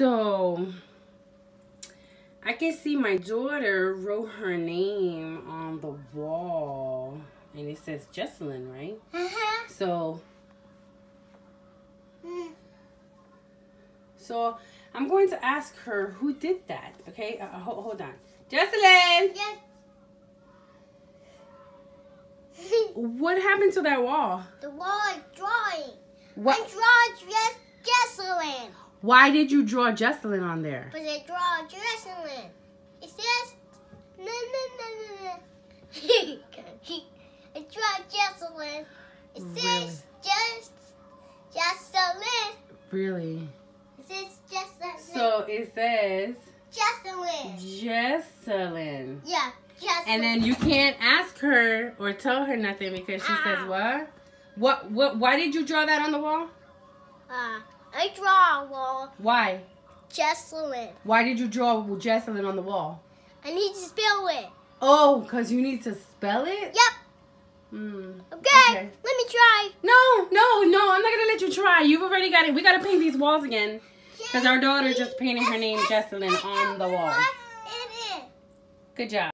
So I can see my daughter wrote her name on the wall and it says Jesselyn, right? Uh-huh. So Mm. so I'm going to ask her who did that. Okay, uh, hold, hold on. Jesselyn, Yes. what happened to that wall? the wall is drawing. What? I draw just Jesselyn. Why did you draw Jesselyn on there? But I draw Jesselyn. It says no no no no no. I draw Jesselyn. It Really? says just Jesselyn. Really? It says Jesselyn. So it says Jesselyn. Jesselyn. Yeah, Jesselyn. And then you can't ask her or tell her nothing because she says what? What what why did you draw that on the wall? Uh, I draw a wall. Why? Jesselyn. Why did you draw Jesselyn on the wall? I need to spell it. Oh, because you need to spell it? Yep. Hmm. Okay. Okay. Let me try. No, no, no, I'm not gonna let you try. You've already got it. We gotta paint these walls again. Because our daughter just painted her name Jesselyn on the wall. Good job.